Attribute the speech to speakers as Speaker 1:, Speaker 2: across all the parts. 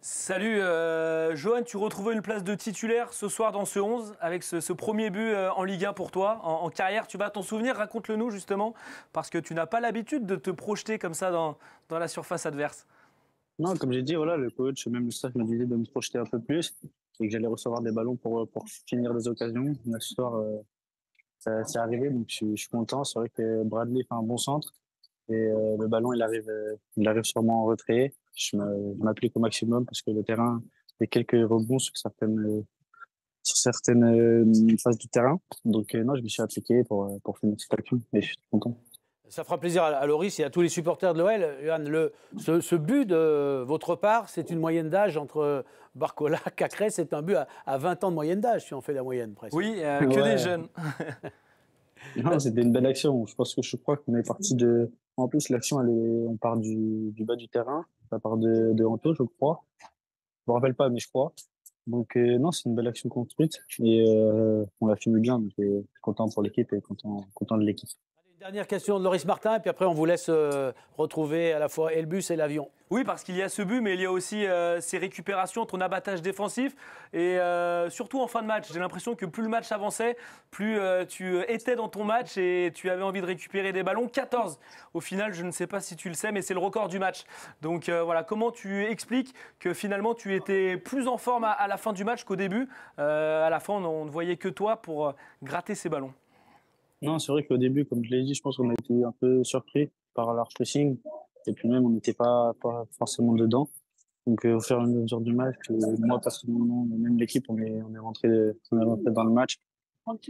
Speaker 1: Salut, euh, Johan, tu retrouvais une place de titulaire ce soir dans ce 11 avec ce, premier but euh, en Ligue 1 pour toi, en, carrière. Tu vas t'en souvenir, raconte-le nous justement, parce que tu n'as pas l'habitude de te projeter comme ça dans, dans la surface adverse.
Speaker 2: Non, comme j'ai dit, voilà, le coach, même le staff m'a dit de me projeter un peu plus et que j'allais recevoir des ballons pour, pour finir des occasions. ce soir, euh, ça c'est arrivé, donc je, suis content. C'est vrai que Bradley fait un bon centre et le ballon, il arrive, il arrive sûrement en retrait je m'applique au maximum parce que le terrain fait quelques rebonds sur certaines, sur certaines euh, phases du terrain. Donc, euh, non, je me suis appliqué pour, pour finir cette action et je suis content.
Speaker 3: Ça fera plaisir à Loris et à tous les supporters de l'OL. Le, ce, ce, but de votre part, c'est une moyenne d'âge entre Barcola, Cacré. C'est un but à, 20 ans de moyenne d'âge, si on fait la moyenne presque.
Speaker 1: Oui, euh, que des jeunes.
Speaker 2: non, c'était une belle action. Je pense que je crois qu'on est parti de. En plus, l'action, on part du, du bas du terrain la part de, de Anto, je crois. Je me rappelle pas, mais je crois. Donc euh, non, c'est une belle action construite et euh, on l'a fini bien. Donc euh, content pour l'équipe et content, content de l'équipe.
Speaker 3: Dernière question de Loris Martin, et puis après on vous laisse euh, retrouver à la fois et et l'avion.
Speaker 1: Oui, parce qu'il y a ce but, mais il y a aussi euh, ces récupérations, ton abattage défensif, et euh, surtout en fin de match. J'ai l'impression que plus le match avançait, plus tu étais dans ton match et tu avais envie de récupérer des ballons. 14 au final, je ne sais pas si tu le sais, mais c'est le record du match. Donc voilà, comment tu expliques que finalement tu étais plus en forme à, la fin du match qu'au début? À la fin, on ne voyait que toi pour gratter ces ballons.
Speaker 2: Non, c'est vrai qu'au début, comme je l'ai dit, je pense qu'on a été un peu surpris par leur pressing. Et puis même, on n'était pas, pas forcément dedans. Donc euh, au fur et à mesure du match, euh, moi personnellement, même l'équipe, on est, on est, rentré, on est rentré dans le match.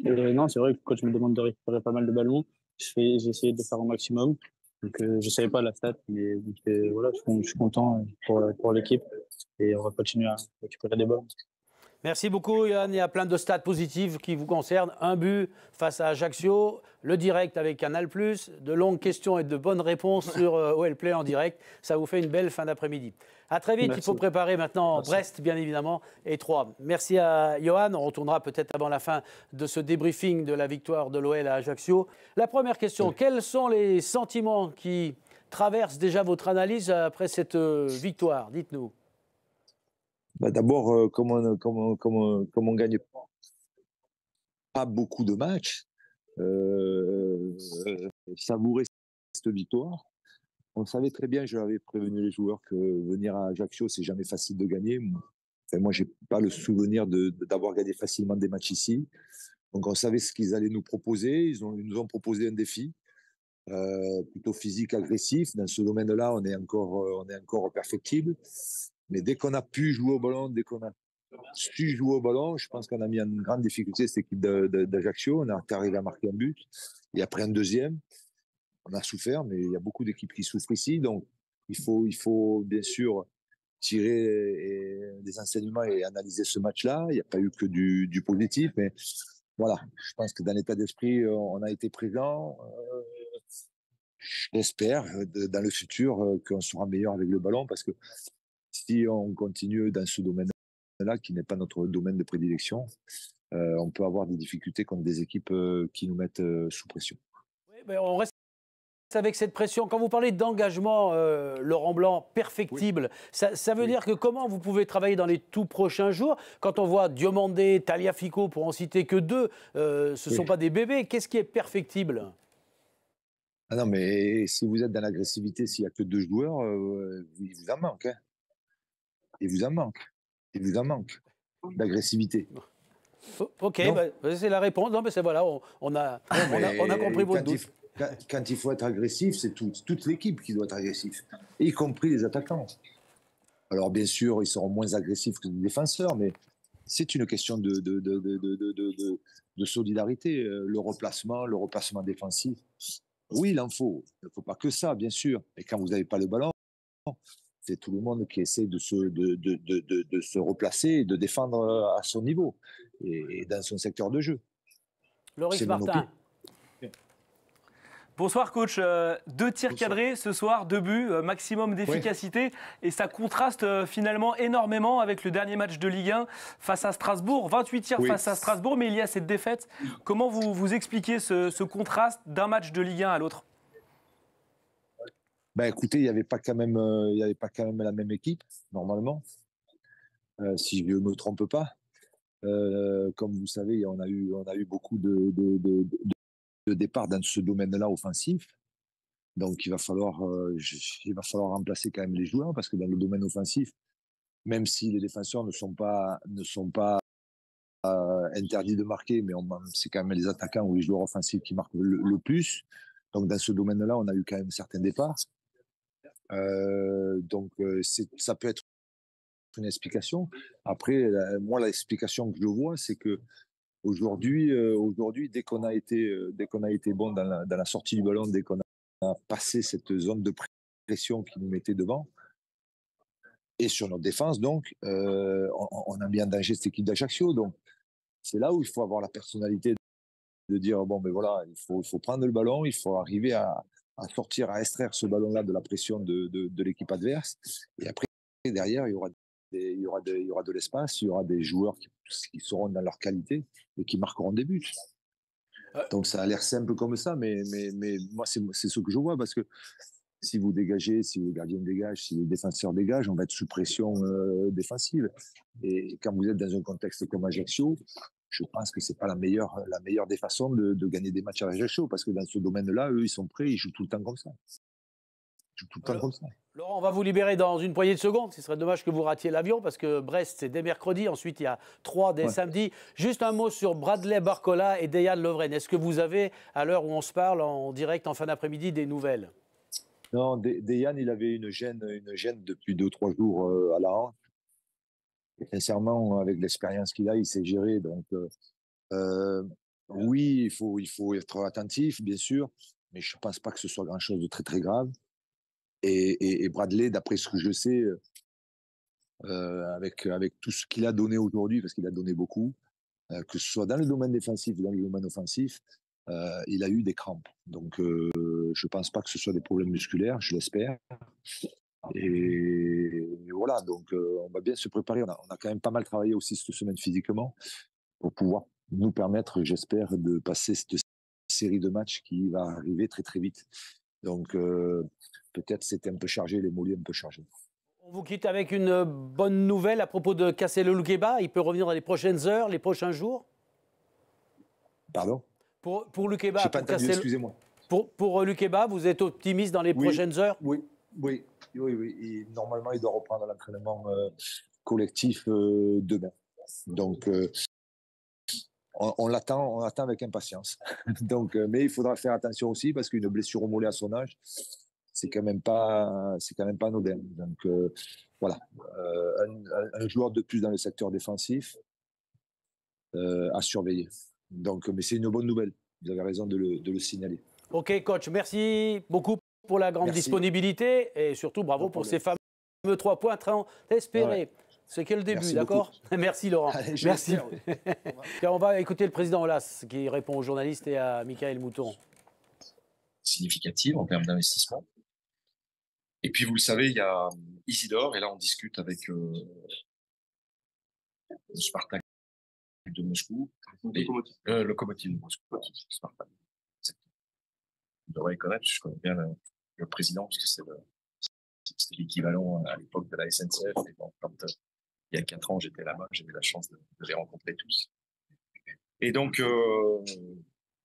Speaker 2: Et non, c'est vrai que quand je me demande de récupérer pas mal de ballons, j'ai essayé de faire au maximum. Donc euh, je savais pas la stat, mais voilà, je, je, suis content pour, pour l'équipe et on va continuer à récupérer des ballons.
Speaker 3: Merci beaucoup, Yann. Il y a plein de stats positives qui vous concernent. Un but face à Ajaccio, le direct avec Canal, de longues questions et de bonnes réponses sur euh, OL Play en direct. Ça vous fait une belle fin d'après-midi. À très vite. Il faut préparer maintenant Brest, bien évidemment, et Troyes. Merci à Johan. On retournera peut-être avant la fin de ce débriefing de la victoire de l'OL à Ajaccio. La première question quels sont les sentiments qui traversent déjà votre analyse après cette euh, victoire? Dites-nous
Speaker 4: bah D'abord, euh, comme, on, comme, on gagne pas beaucoup de matchs, euh, savourer cette victoire. On savait très bien, je l'avais prévenu les joueurs, que venir à Ajaccio, c'est jamais facile de gagner. Enfin, moi, j'ai pas le souvenir d'avoir gagné facilement des matchs ici. Donc, on savait ce qu'ils allaient nous proposer. Ils, nous ont proposé un défi. Euh, plutôt physique, agressif. Dans ce domaine-là, on encore, on est encore perfectible. Mais dès qu'on a pu jouer au ballon, dès qu'on a su jouer au ballon, je pense qu'on a mis en grande difficulté cette équipe d'Ajaccio. On a arrivé à marquer un but. Et après un deuxième, on a souffert, mais il y a beaucoup d'équipes qui souffrent ici. Donc, il faut, il faut bien sûr tirer des enseignements et analyser ce match-là. Il n'y a pas eu que du, positif, mais voilà, je pense que dans l'état d'esprit, on a été présent. Euh, j'espère dans le futur euh, qu'on sera meilleur avec le ballon parce que si on continue dans ce domaine-là, qui n'est pas notre domaine de prédilection, euh, on peut avoir des difficultés contre des équipes euh, qui nous mettent euh, sous pression.
Speaker 3: Oui, on reste avec cette pression. Quand vous parlez d'engagement, Laurent Blanc, perfectible, ça, veut dire que comment vous pouvez travailler dans les tout prochains jours? Quand on voit Diomandé, Taliafico, pour en citer que deux, ce ne sont pas des bébés. Qu'est-ce qui est perfectible?
Speaker 4: Ah non, mais si vous êtes dans l'agressivité, s'il n'y a que deux joueurs, il vous en manque. Hein il vous en manque. Il vous en manque d'agressivité.
Speaker 3: Ok, bah, c'est la réponse. Non, mais c'est voilà, on, a, on, a, compris votre doute.
Speaker 4: quand, il faut être agressif, c'est toute l'équipe qui doit être agressive, y compris les attaquants. Alors bien sûr, ils seront moins agressifs que les défenseurs, mais c'est une question de, de, de, de, solidarité. Euh, le replacement, le replacement défensif. Oui, il en faut. Il ne faut pas que ça, bien sûr. Et quand vous n'avez pas le ballon, c'est tout le monde qui essaie de se, de, de, de, de, se replacer et de défendre euh, à son niveau et, dans son secteur de jeu.
Speaker 3: Loris Martin.
Speaker 1: Bonsoir coach, euh, deux tirs cadrés ce soir, deux buts, euh, maximum d'efficacité. Et ça contraste finalement énormément avec le dernier match de Ligue 1 face à Strasbourg, 28 tirs face à Strasbourg mais il y a cette défaite. Comment vous, vous expliquez ce, ce contraste d'un match de Ligue 1 à l'autre?
Speaker 4: Ben écoutez, il n'y avait pas quand même, il y avait pas quand même la même équipe normalement, si je ne me trompe pas. comme vous savez, on a eu, on a eu beaucoup de, de, de, de départs dans ce domaine-là offensif. Donc il va falloir, il va falloir remplacer quand même les joueurs parce que dans le domaine offensif, même si les défenseurs ne sont pas, ne sont pas interdits de marquer, mais c'est quand même les attaquants ou les joueurs offensifs qui marquent le, plus. Donc dans ce domaine-là, on a eu quand même certains départs. Donc ça peut être une explication. Après, moi, l'explication que je vois, c'est que aujourd'hui, aujourd'hui, dès qu'on a été, bon dans la, sortie du ballon, dès qu'on a passé cette zone de pression qui nous mettait devant, et sur notre défense, donc, on, a mis en danger cette équipe d'Ajaccio. Donc, c'est là où il faut avoir la personnalité de dire bon, ben voilà, il faut prendre le ballon, il faut arriver à, à sortir, à extraire ce ballon-là de la pression de, de, de l'équipe adverse. Et après, derrière, il y aura il y aura de, il y aura de l'espace, il y aura des joueurs qui, qui, seront dans leur qualité et qui marqueront des buts. Donc ça a l'air simple comme ça, mais, mais, mais moi, c'est ce que je vois parce que si vous dégagez, si le gardien dégage, si les défenseurs dégagent, on va être sous pression euh, défensive. Et quand vous êtes dans un contexte comme Ajaccio, je pense que c'est pas la meilleure, la meilleure des façons de, de gagner des matchs à Ajaccio parce que dans ce domaine-là, eux, ils sont prêts, ils jouent tout le temps comme ça. Ils jouent tout le temps comme ça.
Speaker 3: Laurent, on va vous libérer dans une poignée de secondes. Ce serait dommage que vous ratiez l'avion parce que Brest, c'est dès mercredi. Ensuite, il y a trois dès samedi. Juste un mot sur Bradley Barcola et Dejan Lovren. Est-ce que vous avez, à l'heure où on se parle, en direct en fin d'après-midi, des nouvelles?
Speaker 4: Non, Dejan, il avait une gêne, une gêne depuis deux, trois jours euh, à la hanche. Sincèrement, avec l'expérience qu'il a, il s'est géré. Donc, euh, euh, oui, il faut, il faut être attentif, bien sûr, mais je ne pense pas que ce soit grand-chose de très, très grave. Et, Bradley, d'après ce que je sais, euh, avec, avec tout ce qu'il a donné aujourd'hui, parce qu'il a donné beaucoup, euh, que ce soit dans le domaine défensif ou dans le domaine offensif, il a eu des crampes. Donc, je ne pense pas que ce soit des problèmes musculaires, je l'espère. Et, voilà, donc on va bien se préparer. On a, on a, quand même pas mal travaillé aussi cette semaine physiquement pour pouvoir nous permettre, j'espère, de passer cette série de matchs qui va arriver très très vite. Donc, peut-être c'était un peu chargé, les mots un peu chargés.
Speaker 3: On vous quitte avec une bonne nouvelle à propos de Kassel Lukeba. Il peut revenir dans les prochaines heures, les prochains jours?
Speaker 4: Pardon?
Speaker 3: Pour, pour
Speaker 4: excusez-moi.
Speaker 3: Pour, pour Lukeba, vous êtes optimiste dans les prochaines heures?
Speaker 4: Oui, oui, oui, oui. normalement, il doit reprendre l'entraînement euh, collectif euh, demain. Donc, euh, on, l'attend, on l'attend avec impatience. Donc, mais il faudra faire attention aussi parce qu'une blessure au mollet à son âge, c'est quand même pas c'est quand même pas anodin. Donc voilà, un, joueur de plus dans le secteur défensif à surveiller. Donc, mais c'est une bonne nouvelle. Vous avez raison de le, signaler.
Speaker 3: Ok, coach, merci beaucoup pour la grande disponibilité et surtout bravo pour ces fameux trois points très espérés. C'est que le début, d'accord Merci Laurent. Merci. on va écouter le président Olas qui répond aux journalistes et à Michael Mouton.
Speaker 5: Significative en termes d'investissement. Et puis, vous le savez, il y a Isidore, et là, on discute avec euh, le Spartak de Moscou. Et, euh, locomotive de Moscou. Spartak. Vous devriez connaître, je connais bien le, président, parce que c'est l'équivalent à l'époque de la SNCF. Et quand, euh, il y a quatre ans, j'étais là-bas, j'ai eu la chance de, les rencontrer tous. Et donc, euh,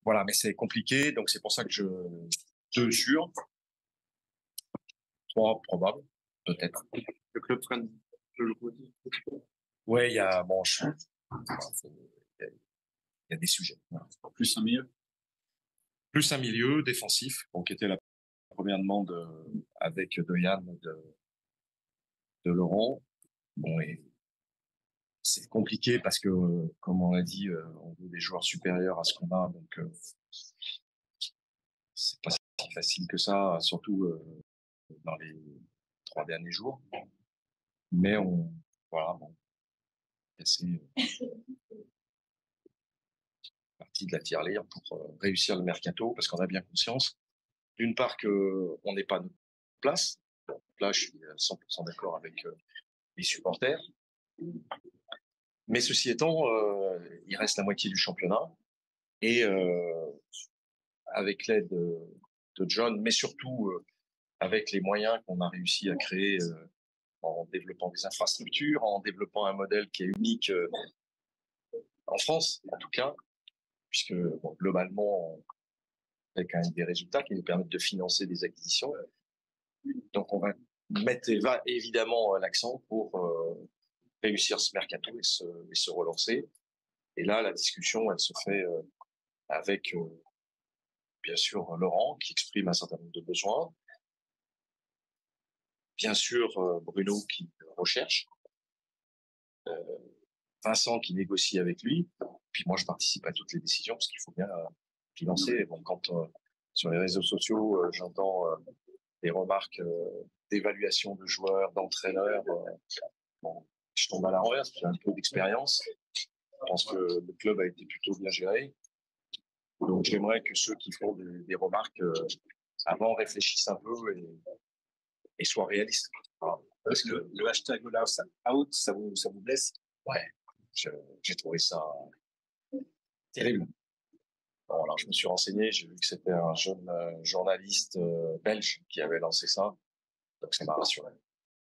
Speaker 5: voilà, mais c'est compliqué, donc c'est pour ça que je, je jure, probable, peut-être.
Speaker 6: Le club le
Speaker 5: Ouais, il y a, bon, il y, a des sujets.
Speaker 6: Plus un milieu
Speaker 5: Plus un milieu défensif, donc qui était la première demande euh, avec Doyan de, de Laurent. Bon, et c'est compliqué parce que, comme on l'a dit, euh, on veut des joueurs supérieurs à ce qu'on a, donc euh, c'est pas si facile que ça, surtout dans les trois derniers jours. Mais on, voilà, bon, c'est partie de la tirelire pour euh, réussir le mercato parce qu'on a bien conscience, d'une part que on n'est pas de place. Donc là, je suis 100% d'accord avec euh, les supporters. Mais ceci étant, euh, il reste la moitié du championnat et avec l'aide de, John, mais surtout avec les moyens qu'on a réussi à créer euh, en développant des infrastructures, en développant un modèle qui est unique euh, en France, en tout cas, puisque globalement, avec un, des résultats qui nous permettent de financer des acquisitions. Donc, on va mettre va évidemment l'accent pour euh, réussir ce mercato et se, relancer. Et là, la discussion, elle se fait euh, avec, euh, bien sûr, Laurent, qui exprime un certain nombre de besoins. Bien sûr, euh, Bruno, qui recherche. Euh, Vincent, qui négocie avec lui. Puis moi, je participe à toutes les décisions, parce qu'il faut bien financer. Bon, quand sur les réseaux sociaux, j'entends des remarques d'évaluation de joueurs, d'entraîneurs, bon, je tombe à la renverse, j'ai un peu d'expérience. Je pense que le club a été plutôt bien géré. Donc j'aimerais que ceux qui font des, des remarques euh, avant réfléchissent un peu et, et soient réalistes.
Speaker 7: Voilà. Parce que le, le hashtag out, ça vous, ça vous blesse?
Speaker 5: Ouais, j'ai trouvé ça terrible. Bon, alors je me suis renseigné, j'ai vu que c'était un jeune euh, journaliste euh, belge qui avait lancé ça, donc ça m'a rassuré.